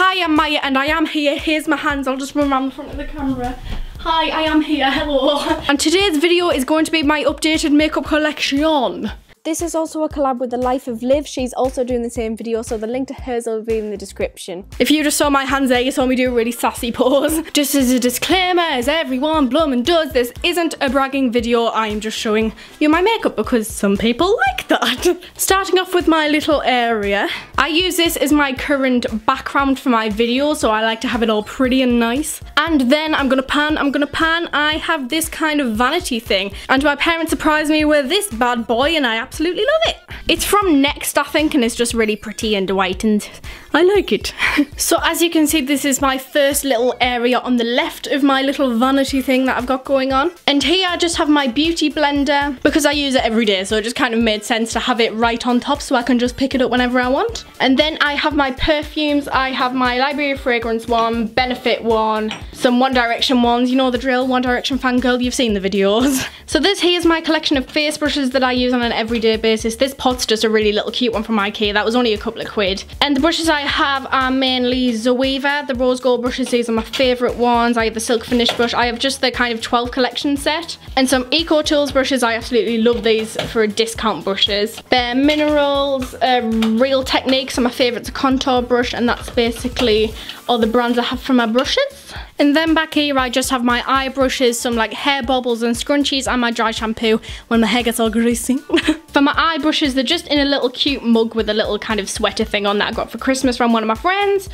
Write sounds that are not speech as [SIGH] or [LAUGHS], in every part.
Hi, I'm Maya and I am here. Here's my hands. I'll just run around the front of the camera. Hi, I am here. Hello. And today's video is going to be my updated makeup collection. This is also a collab with The Life of Liv. She's also doing the same video, so the link to hers will be in the description. If you just saw my hands there, you saw me do a really sassy pose. [LAUGHS] Just as a disclaimer, as everyone bloomin' does, this isn't a bragging video. I'm just showing you my makeup because some people like that. [LAUGHS] Starting off with my little area. I use this as my current background for my videos, so I like to have it all pretty and nice. And then I'm gonna pan, I'm gonna pan. I have this kind of vanity thing. And my parents surprised me with this bad boy and I absolutely absolutely love it. It's from Next, I think, and it's just really pretty and white and I like it. [LAUGHS] so as you can see, this is my first little area on the left of my little vanity thing that I've got going on. And here I just have my beauty blender because I use it every day. So it just kind of made sense to have it right on top so I can just pick it up whenever I want. And then I have my perfumes. I have my Library of Fragrance one, Benefit one, some One Direction ones. You know the drill, One Direction fangirl, you've seen the videos. [LAUGHS] So this here is my collection of face brushes that I use on an everyday basis. This pot's just a really little cute one from Ikea. That was only a couple of quid. And the brushes I have are mainly Zoeva. The rose gold brushes, these are my favourite ones. I have the silk finish brush. I have just the kind of 12 collection set. And some Eco Tools brushes. I absolutely love these for discount brushes. Bare Minerals, uh, Real Techniques are my favourite. a contour brush and that's basically all the brands I have for my brushes. And then back here I just have my eye brushes, some like hair bobbles and scrunchies and my dry shampoo when my hair gets all greasy. [LAUGHS] for my eye brushes, they're just in a little cute mug with a little kind of sweater thing on that I got for Christmas from one of my friends.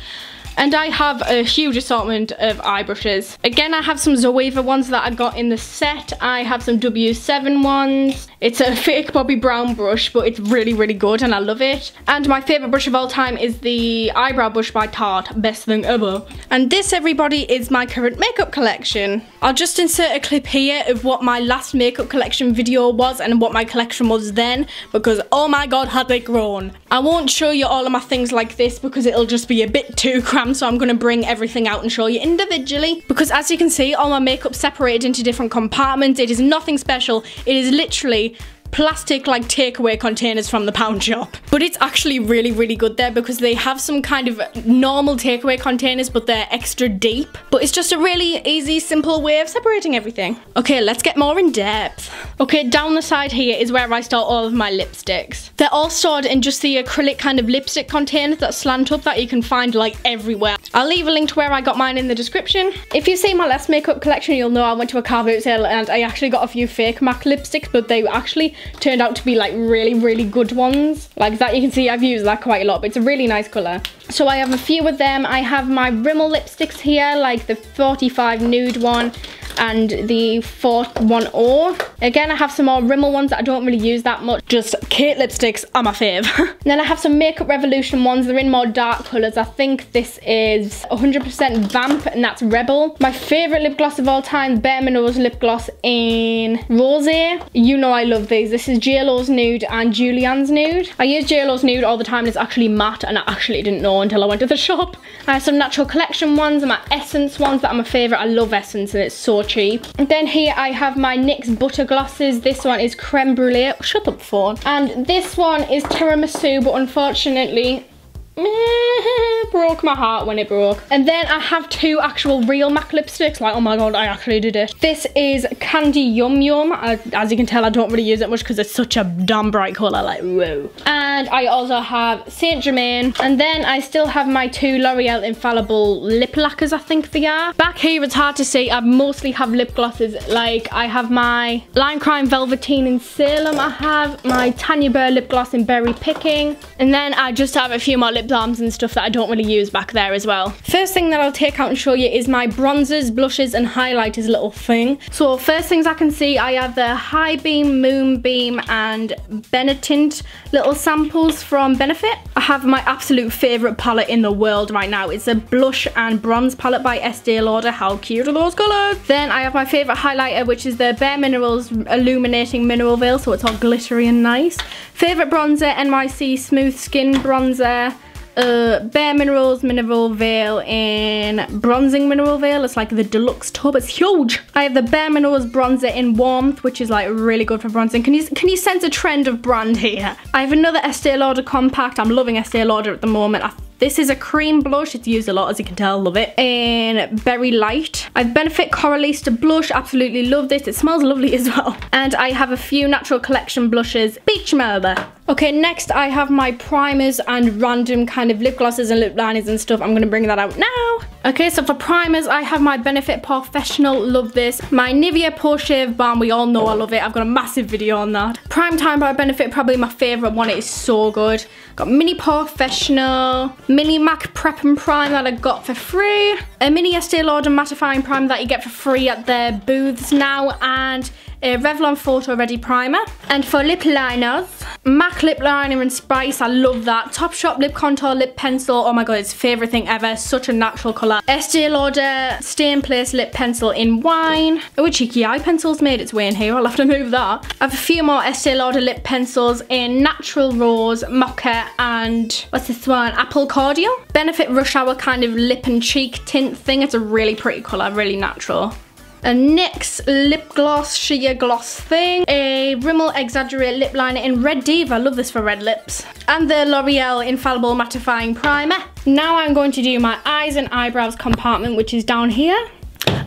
And I have a huge assortment of eye brushes. Again, I have some Zoeva ones that I got in the set. I have some W7 ones. It's a fake Bobbi Brown brush, but it's really, really good and I love it. And my favorite brush of all time is the eyebrow brush by Tarte. Best thing ever. And this, everybody, is my current makeup collection. I'll just insert a clip here of what my last makeup collection video was and what my collection was then because oh my god had they grown. I won't show you all of my things like this because it'll just be a bit too cramped so I'm going to bring everything out and show you individually because as you can see all my makeup separated into different compartments it is nothing special it is literally plastic like takeaway containers from the pound shop. But it's actually really, really good there because they have some kind of normal takeaway containers, but they're extra deep. But it's just a really easy, simple way of separating everything. Okay, let's get more in depth. Okay, down the side here is where I store all of my lipsticks. They're all stored in just the acrylic kind of lipstick containers that slant up that you can find like everywhere. I'll leave a link to where I got mine in the description. If you see my last makeup collection, you'll know I went to a car boot sale and I actually got a few fake MAC lipsticks, but they actually turned out to be like really, really good ones. Like that you can see I've used that quite a lot, but it's a really nice colour. So I have a few of them. I have my Rimmel lipsticks here, like the 45 nude one and the 410. Again, I have some more Rimmel ones that I don't really use that much. Just Kate lipsticks are my fave. [LAUGHS] then I have some Makeup Revolution ones. They're in more dark colours. I think this is 100% Vamp and that's Rebel. My favourite lip gloss of all time, Bare Minerals lip gloss in Rose. You know I love these. This is JLo's Nude and Julianne's Nude. I use JLo's Nude all the time it's actually matte and I actually didn't know until I went to the shop. I have some Natural Collection ones and my Essence ones that are my favourite. I love Essence and it's so cheap. And then here I have my NYX Butter Glosses. This one is Creme Brulee. Shut up, phone. And this one is Tiramisu, but unfortunately [LAUGHS] broke my heart when it broke. And then I have two actual real MAC lipsticks. Like, oh my god, I actually did it. This is Candy Yum Yum. I, as you can tell, I don't really use it much because it's such a damn bright colour. Like, whoa. And I also have Saint Germain. And then I still have my two L'Oreal Infallible lip lacquers, I think they are. Back here, it's hard to see. I mostly have lip glosses. Like, I have my Lime Crime Velvetine in Salem. I have my Tanya Burr lip gloss in Berry Picking. And then I just have a few more lip balms and stuff that I don't really use back there as well. First thing that I'll take out and show you is my bronzers, blushes and highlighters little thing. So first things I can see, I have the High Beam, Moonbeam and Benetint little samples from Benefit. I have my absolute favourite palette in the world right now. It's a blush and bronze palette by Estee Lauder. How cute are those colours? Then I have my favourite highlighter, which is the Bare Minerals Illuminating Mineral Veil, so it's all glittery and nice. Favourite bronzer, NYC Smooth Skin Bronzer uh, Bare Minerals Mineral Veil in Bronzing Mineral Veil. It's like the deluxe tub. It's huge. I have the Bare Minerals Bronzer in Warmth, which is like really good for bronzing. Can you can you sense a trend of brand here? I have another Estee Lauder compact. I'm loving Estee Lauder at the moment. I This is a cream blush. It's used a lot, as you can tell. Love it. In Berry Light. I have Benefit Coralista blush. Absolutely love this. It smells lovely as well. And I have a few Natural Collection blushes. Peach Melba. Okay, next I have my primers and random kind of lip glosses and lip liners and stuff. I'm going to bring that out now. Okay, so for primers, I have my Benefit Professional. Love this. My Nivea Post Shave Balm. We all know I love it. I've got a massive video on that. Prime Time by Benefit, probably my favourite one. It is so good. Got Mini Professional. Mini MAC Prep and Prime that I got for free. A Mini Estee Lauder Mattifying Prime that you get for free at their booths now. And a Revlon Photo Ready Primer. And for lip liners, MAC Lip Liner in Spice, I love that. Topshop Lip Contour Lip Pencil, oh my god, it's favourite thing ever, such a natural colour. Estee Lauder Stay in Place Lip Pencil in Wine. Oh, a cheeky eye pencil's made its way in here, I'll have to move that. I have a few more Estee Lauder lip pencils in Natural Rose, Mocha, and what's this one? Apple Cordial. Benefit Rush Hour kind of lip and cheek tint thing. It's a really pretty colour, really natural a NYX lip gloss sheer gloss thing, a Rimmel Exaggerate lip liner in Red Diva, I love this for red lips, and the L'Oreal Infallible Mattifying Primer. Now I'm going to do my eyes and eyebrows compartment, which is down here.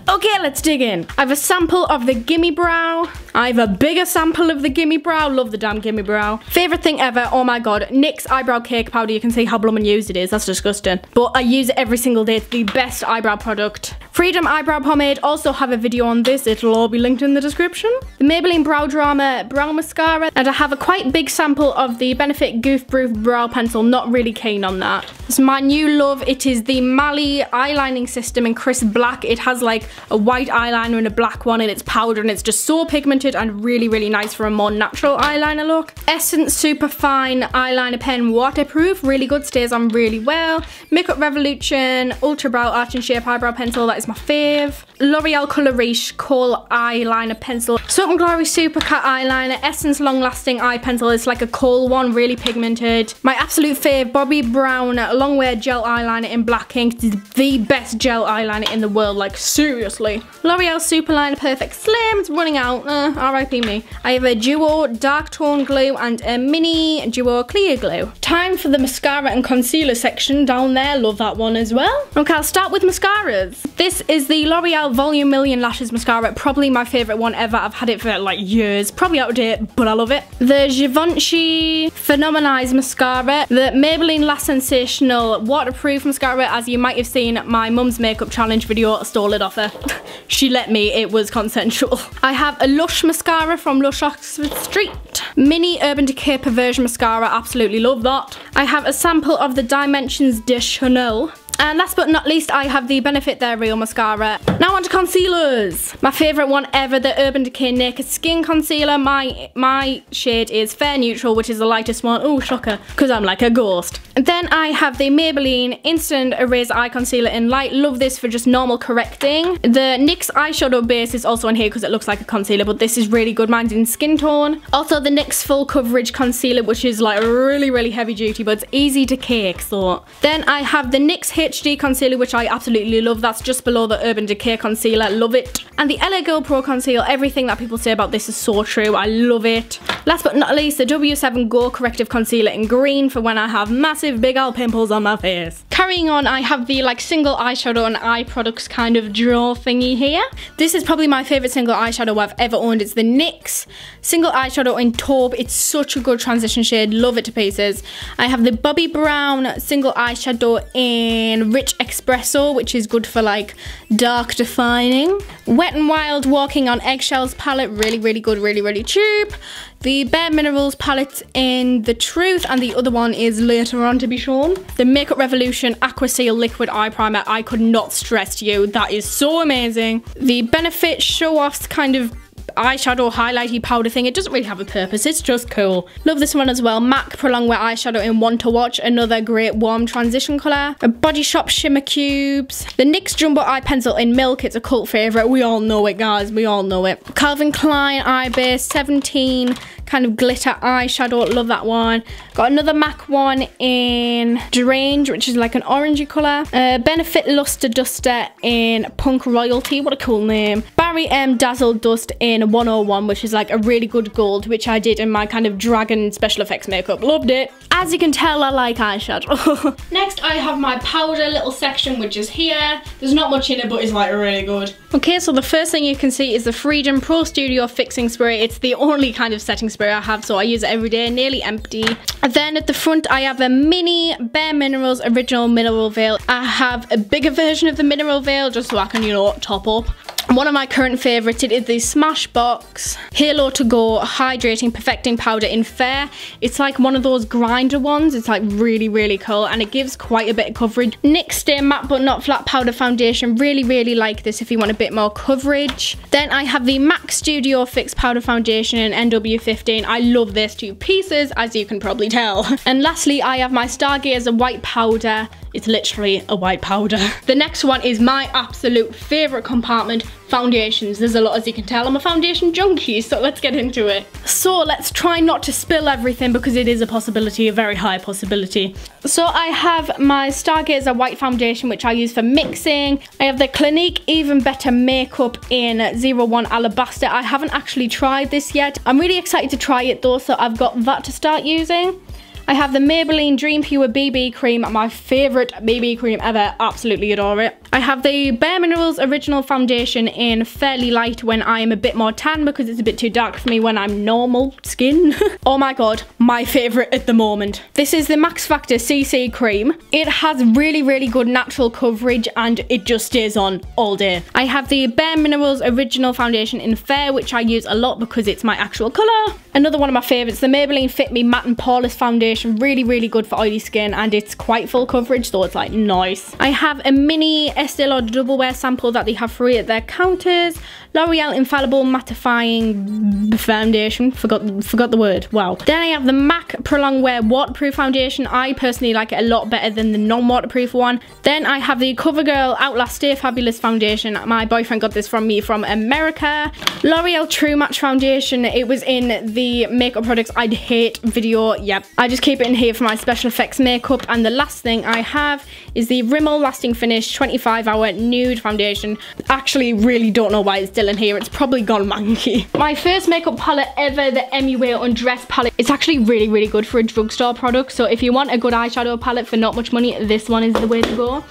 Okay, let's dig in. I have a sample of the Gimme Brow. I have a bigger sample of the Gimme Brow. Love the damn Gimme Brow. Favorite thing ever. Oh my god. NYX eyebrow cake powder. You can see how bloomin' used it is. That's disgusting. But I use it every single day. It's the best eyebrow product. Freedom eyebrow pomade. Also have a video on this. It'll all be linked in the description. The Maybelline Brow Drama Brow Mascara. And I have a quite big sample of the Benefit Goof Proof Brow Pencil. Not really keen on that. It's my new love. It is the Mally eyelining system in Crisp Black. It has like a white eyeliner and a black one and it's powder and it's just so pigmented and really really nice for a more natural eyeliner look. Essence Super Fine Eyeliner Pen waterproof, really good, stays on really well. Makeup Revolution Ultra Brow Arch and Shape Eyebrow Pencil, that is my fave. L'Oreal Colour Riche Eyeliner Pencil. And Glory Super Cat Eyeliner, Essence Long Lasting Eye Pencil, it's like a kohl one, really pigmented. My absolute fave, Bobbi Brown Long Wear Gel Eyeliner in black ink. It's the best gel eyeliner in the world, like seriously. L'Oreal Superliner Perfect Slim, it's running out, uh, Uh, RIP me. I have a Duo Dark Tone Glue and a Mini Duo Clear Glue. Time for the mascara and concealer section down there, love that one as well. Okay, I'll start with mascaras. This is the L'Oreal Volume Million Lashes Mascara, probably my favourite one ever. I've had it for like years, probably out of date, but I love it. The Givenchy Phenomen'Eyes Mascara, the Maybelline Lash Sensational Waterproof Mascara, as you might have seen my mum's makeup challenge video, stole it off her. [LAUGHS] she let me, it was consensual. [LAUGHS] I have a Lush mascara from Lush Oxford Street. Mini Urban Decay Perversion Mascara, absolutely love that. I have a sample of the Dimensions de Chanel and last but not least, I have the Benefit They're Real Mascara. Now on to concealers. My favourite one ever, the Urban Decay Naked Skin Concealer. My my shade is Fair Neutral, which is the lightest one. Oh, shocker, because I'm like a ghost. And then I have the Maybelline Instant Erase Eye Concealer in Light. Love this for just normal correcting. The NYX eyeshadow base is also in here because it looks like a concealer, but this is really good. Mine's in Skin Tone. Also the NYX Full Coverage Concealer, which is like really, really heavy duty, but it's easy to cake, so. Then I have the NYX HD concealer, which I absolutely love. That's just below the Urban Decay concealer. Love it. And the LA Girl Pro Concealer, everything that people say about this is so true. I love it. Last but not least, the W7 Go Corrective Concealer in green for when I have massive big old pimples on my face. Carrying on, I have the like single eyeshadow and eye products kind of draw thingy here. This is probably my favourite single eyeshadow I've ever owned. It's the NYX single eyeshadow in taupe. It's such a good transition shade. Love it to pieces. I have the Bobbi Brown single eyeshadow in Rich Espresso, which is good for like dark defining. Wet n Wild Walking on Eggshells palette. Really, really good. Really, really cheap. The Bare Minerals palette in The Truth and the other one is later on to be shown. The Makeup Revolution Aqua Seal Liquid Eye Primer, I could not stress to you. That is so amazing. The Benefit Show Offs kind of eyeshadow highlighty powder thing. It doesn't really have a purpose. It's just cool. Love this one as well. MAC Prolong Wear Eyeshadow in Want to Watch. Another great warm transition colour. A Body Shop Shimmer Cubes. The NYX Jumbo Eye Pencil in Milk. It's a cult favourite. We all know it, guys. We all know it. Calvin Klein Eye Base 17 kind of glitter eyeshadow. Love that one. Got another MAC one in Derange, which is like an orangey colour. Uh, Benefit Luster Duster in Punk Royalty. What a cool name. Bar Barry M Dazzle Dust in 101, which is like a really good gold, which I did in my kind of dragon special effects makeup. Loved it. As you can tell, I like eyeshadow. [LAUGHS] Next, I have my powder little section, which is here. There's not much in it, but it's like really good. Okay, so the first thing you can see is the Freedom Pro Studio Fixing Spray. It's the only kind of setting spray I have, so I use it every day, nearly empty. And then at the front, I have a mini Bare Minerals Original Mineral Veil. I have a bigger version of the Mineral Veil, just so I can, you know, top up. One of my current favourites it is the Smashbox Halo to Go Hydrating Perfecting Powder in Fair. It's like one of those grinder ones. It's like really, really cool and it gives quite a bit of coverage. NYX Stay Matte But Not Flat Powder Foundation. Really, really like this if you want a bit more coverage. Then I have the MAC Studio Fix Powder Foundation in NW15. I love this two pieces, as you can probably tell. [LAUGHS] And lastly, I have my Stargazer White Powder it's literally a white powder. [LAUGHS] The next one is my absolute favourite compartment, foundations. There's a lot as you can tell. I'm a foundation junkie, so let's get into it. So let's try not to spill everything because it is a possibility, a very high possibility. So I have my Stargazer white foundation, which I use for mixing. I have the Clinique Even Better Makeup in 01 Alabaster. I haven't actually tried this yet. I'm really excited to try it though, so I've got that to start using. I have the Maybelline Dream Pure BB Cream, my favourite BB cream ever. Absolutely adore it. I have the Bare Minerals Original Foundation in Fairly Light when I am a bit more tan because it's a bit too dark for me when I'm normal skin. [LAUGHS] oh my god, my favourite at the moment. This is the Max Factor CC Cream. It has really, really good natural coverage and it just stays on all day. I have the Bare Minerals Original Foundation in Fair, which I use a lot because it's my actual colour. Another one of my favourites, the Maybelline Fit Me Matte and Poreless Foundation. Really, really good for oily skin and it's quite full coverage, so it's like nice. I have a mini Estee Lauder Double Wear sample that they have free at their counters. L'Oreal Infallible Mattifying Foundation. Forgot, forgot the word. Wow. Then I have the MAC Prolong Wear Waterproof Foundation. I personally like it a lot better than the non-waterproof one. Then I have the CoverGirl Outlast Stay Fabulous Foundation. My boyfriend got this from me from America. L'Oreal True Match Foundation. It was in the makeup products I'd hate video. Yep. I just keep it in here for my special effects makeup. And the last thing I have is the Rimmel Lasting Finish 25 Hour Nude Foundation. Actually, really don't know why it's still in here. It's probably gone manky. My first makeup palette ever, the Emmy MUA Undress palette. It's actually really, really good for a drugstore product. So if you want a good eyeshadow palette for not much money, this one is the way to go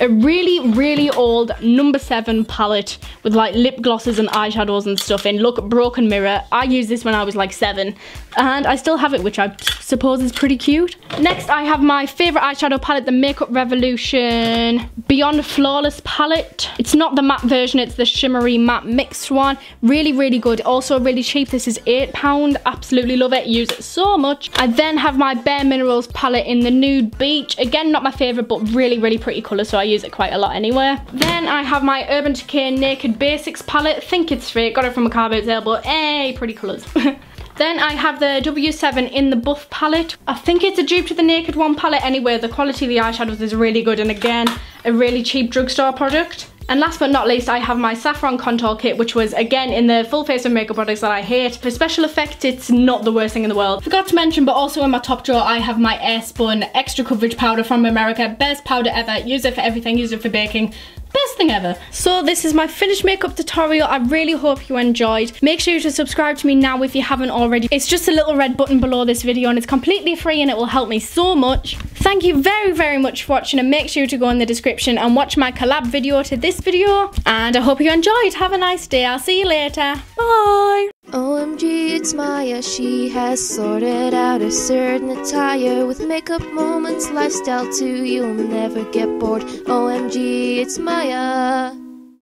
a really, really old number seven palette with like lip glosses and eyeshadows and stuff in. Look, Broken Mirror. I used this when I was like seven and I still have it, which I suppose is pretty cute. Next, I have my favorite eyeshadow palette, the Makeup Revolution Beyond Flawless palette. It's not the matte version, it's the shimmery matte mixed one. Really, really good. Also really cheap. This is eight pound. Absolutely love it. Use it so much. I then have my Bare Minerals palette in the Nude Beach. Again, not my favorite, but really, really pretty color. So I use it quite a lot anyway. Then I have my Urban Decay Naked Basics palette. think it's free. Got it from a car boot sale, but hey, pretty colors. [LAUGHS] Then I have the W7 in the Buff palette. I think it's a dupe to the Naked One palette anyway. The quality of the eyeshadows is really good and again, a really cheap drugstore product. And last but not least, I have my Saffron Contour Kit, which was, again, in the full face of makeup products that I hate. For special effects, it's not the worst thing in the world. Forgot to mention, but also in my top drawer, I have my Airspun Extra Coverage Powder from America. Best powder ever. Use it for everything. Use it for baking best thing ever. So this is my finished makeup tutorial. I really hope you enjoyed. Make sure to subscribe to me now if you haven't already. It's just a little red button below this video and it's completely free and it will help me so much. Thank you very, very much for watching and make sure to go in the description and watch my collab video to this video. And I hope you enjoyed. Have a nice day. I'll see you later. Bye. OMG, it's Maya. She has sorted out a certain attire with makeup moments, lifestyle too. You'll never get bored. OMG, it's Maya.